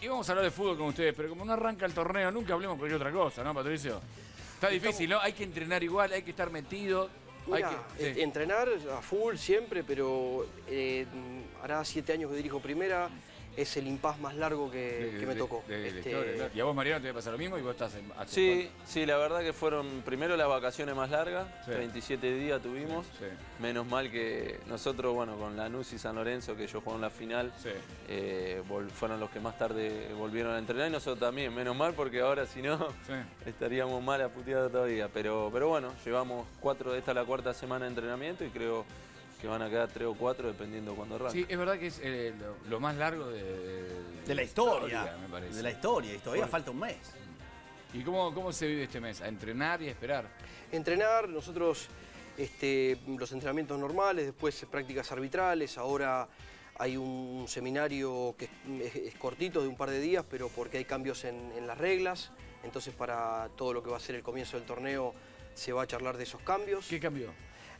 Y vamos a hablar de fútbol con ustedes, pero como no arranca el torneo, nunca hablemos de cualquier otra cosa, ¿no, Patricio? Está difícil, ¿no? Hay que entrenar igual, hay que estar metido. Hay que, eh, sí. entrenar a full siempre, pero eh, hará siete años que dirijo primera, es el impas más largo que, De- que me de- tocó. de- de Este, historia. Y a vos, Mariano, te va a pasar lo mismo y vos estás en. hace Sí, sí, la verdad que fueron primero las vacaciones más largas, Sí. 37 días tuvimos. Sí. Menos mal que nosotros, bueno, con Lanús y San Lorenzo, que ellos jugaron la final, Sí. eh, vol- fueron los que más tarde volvieron a entrenar y nosotros también. Menos mal porque ahora si no Sí. estaríamos mal a puteada todavía. Pero, pero bueno, llevamos cuatro, esta es la cuarta semana de entrenamiento y creo que van a quedar tres o cuatro dependiendo cuando arranque. Sí, es verdad que es eh, lo, lo más largo de, De la historia. me parece. De la historia. Y todavía Bueno. falta un mes. ¿Y cómo, cómo se vive este mes? A entrenar y a esperar. Entrenar, nosotros este, los entrenamientos normales, después prácticas arbitrales, ahora hay un seminario que es, es cortito de un par de días, pero porque hay cambios en, en las reglas, entonces para todo lo que va a ser el comienzo del torneo se va a charlar de esos cambios. ¿Qué cambió?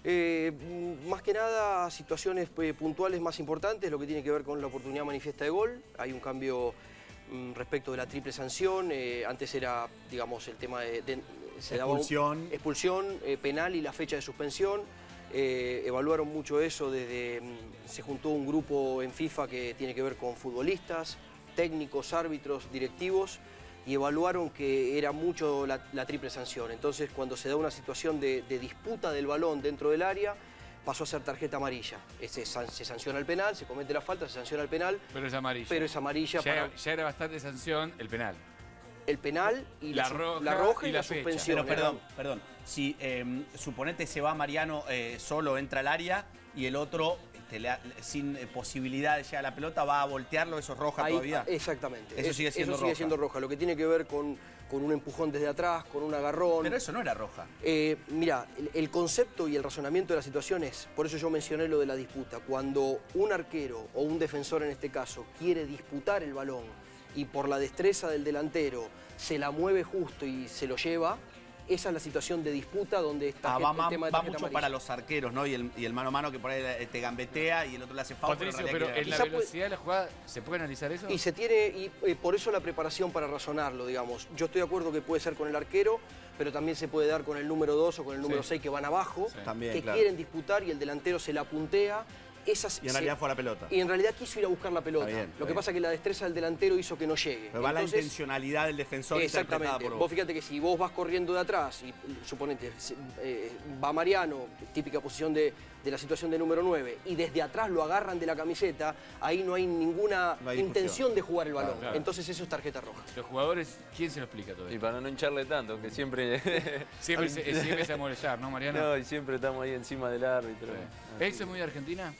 Eh, mm, más que nada, situaciones eh, puntuales más importantes, lo que tiene que ver con la oportunidad manifiesta de gol. Hay un cambio mm, respecto de la triple sanción. eh, antes era, digamos, el tema de... de- se daba un- Expulsión. expulsión, eh, penal y la fecha de suspensión. Evaluaron mucho eso desde... mm, se juntó un grupo en FIFA que tiene que ver con futbolistas, técnicos, árbitros, directivos y evaluaron que era mucho la, la triple sanción. Entonces, cuando se da una situación de, de disputa del balón dentro del área, pasó a ser tarjeta amarilla. Se, san- se sanciona el penal, se comete la falta, se sanciona el penal, Pero es amarilla. pero es amarilla ya, para era, ya era bastante sanción el penal. el penal y La roja la roja y, y la, suspensión. Pero perdón, perdón. Si eh, suponete se va Mariano eh, solo, entra al área y el otro, este, le sin eh, posibilidad de llegar a la pelota, va a voltearlo, eso es roja Ahí- todavía. Exactamente. Eso Es- sigue siendo eso sigue roja. siendo roja. Lo que tiene que ver con, con un empujón desde atrás, con un agarrón. Pero eso no era roja. Eh, mira, el, el concepto y el razonamiento de la situación es, por eso yo mencioné lo de la disputa, cuando un arquero o un defensor en este caso quiere disputar el balón y por la destreza del delantero se la mueve justo y se lo lleva, esa es la situación de disputa donde está Ah, va, el ma- tema de va mucho amarilla. para los arqueros, ¿no? Y el, y el mano a mano que por ahí te gambetea y el otro le hace falta. Patricio, pero en la Quizá puede- velocidad de la jugada, ¿se puede analizar eso? Y se tiene, y eh, por eso la preparación para razonarlo, digamos. Yo estoy de acuerdo que puede ser con el arquero, pero también se puede dar con el número 2 o con el número Sí. 6 que van abajo, Sí. También, que claro. quieren disputar y el delantero se la puntea. Esas Y en se- realidad fue a la pelota. y en realidad quiso ir a buscar la pelota. Está bien, está Lo que bien. pasa es que la destreza del delantero hizo que no llegue. Pero va la intencionalidad del defensor interpretada Exactamente. por Vos. vos. fíjate que si vos vas corriendo de atrás y suponete, eh, va Mariano, típica posición de, de la situación de número 9, y desde atrás lo agarran de la camiseta, ahí no hay ninguna No hay discusión. intención de jugar el balón. claro. Entonces eso es tarjeta roja. Los jugadores, ¿quién se lo explica todo Y esto? para no hincharle tanto, que siempre... Siempre se, siempre se va a molestar, ¿no, Mariano? no, y siempre estamos ahí encima del árbitro. Sí. ¿Eso es muy de Argentina?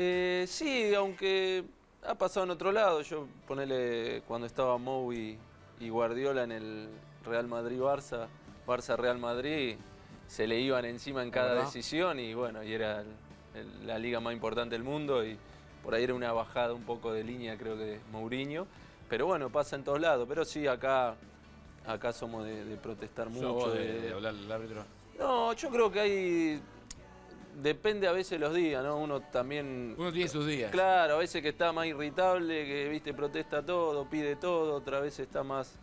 Eh, sí, aunque ha pasado en otro lado. Yo ponele cuando estaba Mou y, y Guardiola en el Real Madrid-Barça, Barça-Real Madrid, se le iban encima en cada ¿Verdad? decisión y bueno, y era el- el- la liga más importante del mundo y por ahí era una bajada un poco de línea creo que de Mourinho. Pero bueno, pasa en todos lados. Pero sí, acá, acá somos de, de protestar ¿Sos mucho. de- de hablar al árbitro? No, yo creo que hay... Depende a veces los días, ¿no? Uno también... Uno tiene sus días. Claro, a veces que está más irritable, que viste protesta todo, pide todo, otra vez está más,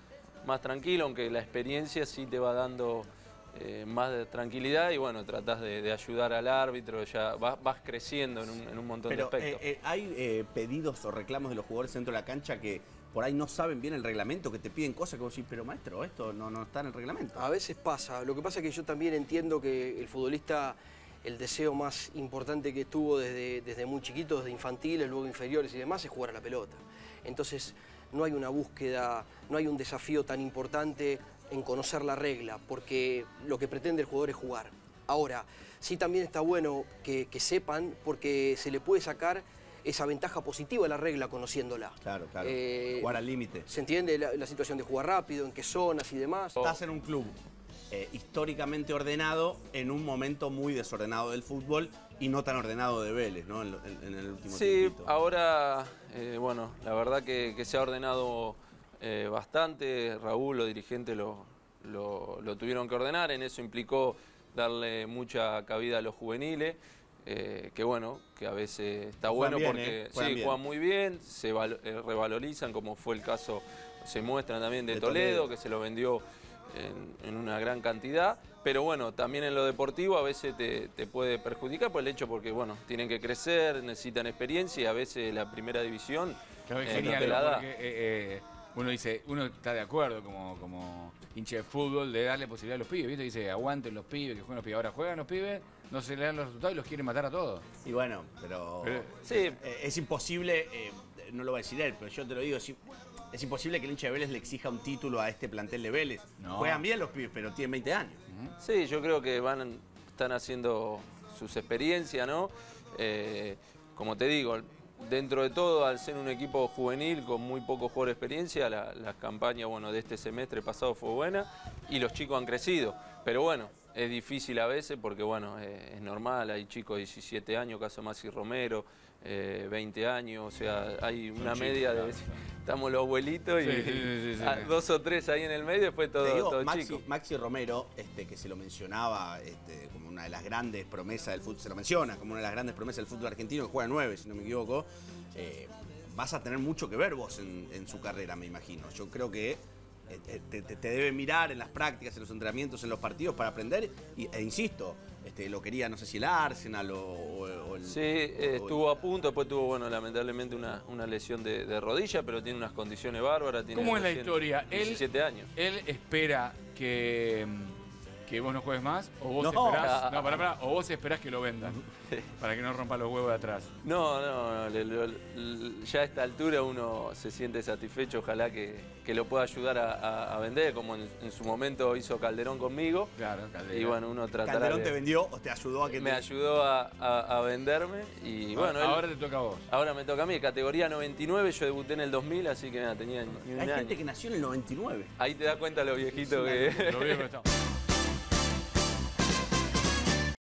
más tranquilo, aunque la experiencia sí te va dando eh, más de tranquilidad y bueno, tratás de, de ayudar al árbitro, ya vas, vas creciendo en un, en un montón Pero de aspectos. eh, eh, hay eh, pedidos o reclamos de los jugadores dentro de la cancha que por ahí no saben bien el reglamento, que te piden cosas que vos decís, pero maestro, esto no, no está en el reglamento. A veces pasa. Lo que pasa es que yo también entiendo que el futbolista, el deseo más importante que tuvo desde, desde muy chiquito, desde infantiles, luego inferiores y demás, es jugar a la pelota. Entonces, no hay una búsqueda, no hay un desafío tan importante en conocer la regla, porque lo que pretende el jugador es jugar. Ahora, sí también está bueno que, que sepan, porque se le puede sacar esa ventaja positiva a la regla conociéndola. Claro, claro. Eh, Jugar al límite. Se entiende la, la situación de jugar rápido, en qué zonas y demás. Estás en un club eh, históricamente ordenado en un momento muy desordenado del fútbol y no tan ordenado de Vélez, ¿no? En, lo- en- en el último Sí, tiempito. ahora, eh, bueno, la verdad que, que se ha ordenado eh, bastante. Raúl, los dirigentes lo, lo- lo tuvieron que ordenar. En eso implicó darle mucha cabida a los juveniles. que bueno, que a veces está bueno bien, porque juegan sí, bien. juegan muy bien, se val- revalorizan, como fue el caso, se muestran también de, De Toledo, Toledo. que se lo vendió en, en una gran cantidad. Pero bueno, también en lo deportivo a veces te, te puede perjudicar por el hecho porque, bueno, tienen que crecer, necesitan experiencia y a veces la primera división Claro, es eh, no genial, te la da. porque eh, eh, uno dice, uno está de acuerdo como, como hincha de fútbol de darle posibilidad a los pibes, ¿viste? Dice, aguanten los pibes, que jueguen los pibes. Ahora juegan los pibes, no se le dan los resultados y los quieren matar a todos. Y bueno, pero, Pero- Sí, eh, es imposible, eh, no lo va a decir él, pero yo te lo digo, es, im- es imposible que el hincha de Vélez le exija un título a este plantel de Vélez. No. Juegan bien los pibes, pero tienen 20 años. Sí, yo creo que van, están haciendo sus experiencias, ¿no? Eh, como te digo, dentro de todo, al ser un equipo juvenil con muy poco jugador de experiencia, la, la campaña bueno, de este semestre pasado fue buena y los chicos han crecido. Pero bueno, es difícil a veces porque bueno, eh, es normal, hay chicos de 17 años, caso Masi Romero, eh, 20 años, o sea, hay una chicos, media de... Estamos los abuelitos y Sí, sí, sí, sí, sí. dos o tres ahí en el medio, después todo, digo, todo Maxi, chico. Maxi Romero, este, que se lo mencionaba este, como una de las grandes promesas del fútbol, se lo menciona como una de las grandes promesas del fútbol argentino, que juega nueve, si no me equivoco. eh, vas a tener mucho que ver vos en, en su carrera, me imagino. Yo creo que te, te- te debe mirar en las prácticas, en los entrenamientos, en los partidos para aprender. Y, e insisto, este, lo quería, no sé si el Arsenal o, o- o el. Sí, eh, o- estuvo a punto, después tuvo, bueno, lamentablemente una, una lesión de, de rodilla, pero tiene unas condiciones bárbaras. Tiene ¿Cómo es la historia? Él- 17 años. Él espera que, que vos no juegues más, o vos No. esperás, no, pará, pará, o vos esperás que lo vendan, para que no rompa los huevos de atrás. No, no, no, le- le- le- ya a esta altura uno se siente satisfecho, ojalá que, que lo pueda ayudar a, a- a vender, como en, en su momento hizo Calderón conmigo. Claro, Calderón. Y bueno, uno tratará Calderón te vendió o te ayudó a que me te- ayudó a, a- a venderme y bueno, ahora te toca a vos. ahora me toca a mí, categoría 99, yo debuté en el 2000, así que nada, tenía ni un Hay año. gente que nació en el 99. Ahí te das cuenta lo viejito que... Lo viejo que estamos.